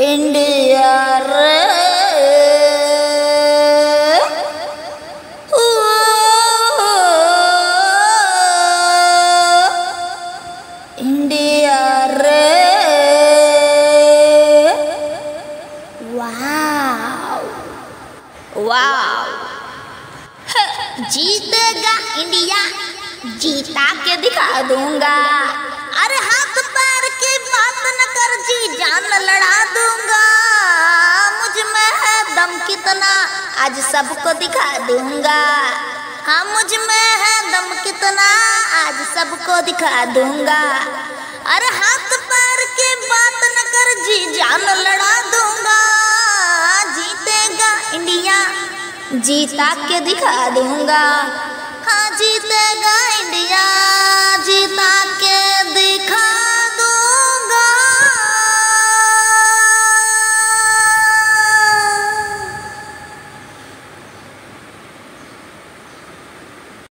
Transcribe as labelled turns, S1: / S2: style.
S1: India रे। India रे। वाव वाव जीतेगा इंडिया। जीता के दिखा दूँगा। अरे हाथ पैर की बात न कर जी, जान लड़ा दम कितना आज सबको दिखा दूँगा। हाँ मुझमें है दम कितना आज सबको दिखा दूँगा। अरे हाथ पैर की बात न कर जी, जान लड़ा दूँगा। जीतेगा इंडिया, जीता के दिखा दूँगा। हाँ जीतेगा